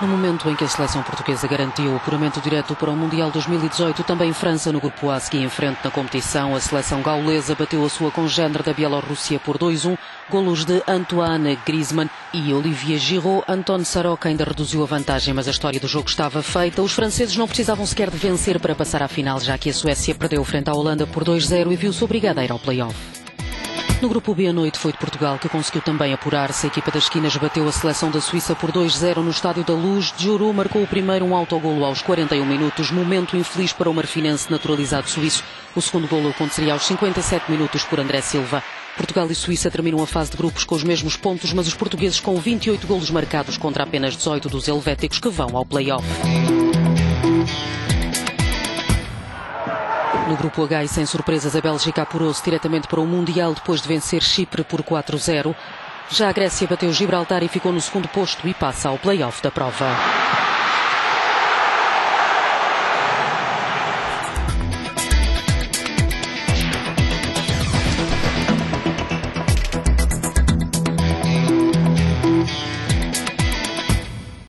No momento em que a seleção portuguesa garantiu o apuramento direto para o Mundial 2018, também França, no grupo A, seguia em frente na competição. A seleção gaulesa bateu a sua congênere da Bielorrússia por 2-1. Golos de Antoine Griezmann e Olivier Giroud. Antoine Saroca ainda reduziu a vantagem, mas a história do jogo estava feita. Os franceses não precisavam sequer de vencer para passar à final, já que a Suécia perdeu frente à Holanda por 2-0 e viu-se obrigada a ir ao play-off. No grupo B, a noite foi de Portugal, que conseguiu também apurar-se. A equipa das esquinas bateu a seleção da Suíça por 2-0 no Estádio da Luz. Juru marcou o primeiro um autogolo aos 41 minutos. Momento infeliz para o marfinense naturalizado suíço. O segundo golo aconteceria aos 57 minutos por André Silva. Portugal e Suíça terminam a fase de grupos com os mesmos pontos, mas os portugueses com 28 golos marcados contra apenas 18 dos helvéticos que vão ao play-off. No grupo H e sem surpresas, a Bélgica apurou-se diretamente para o Mundial depois de vencer Chipre por 4-0. Já a Grécia bateu Gibraltar e ficou no segundo posto e passa ao play-off da prova.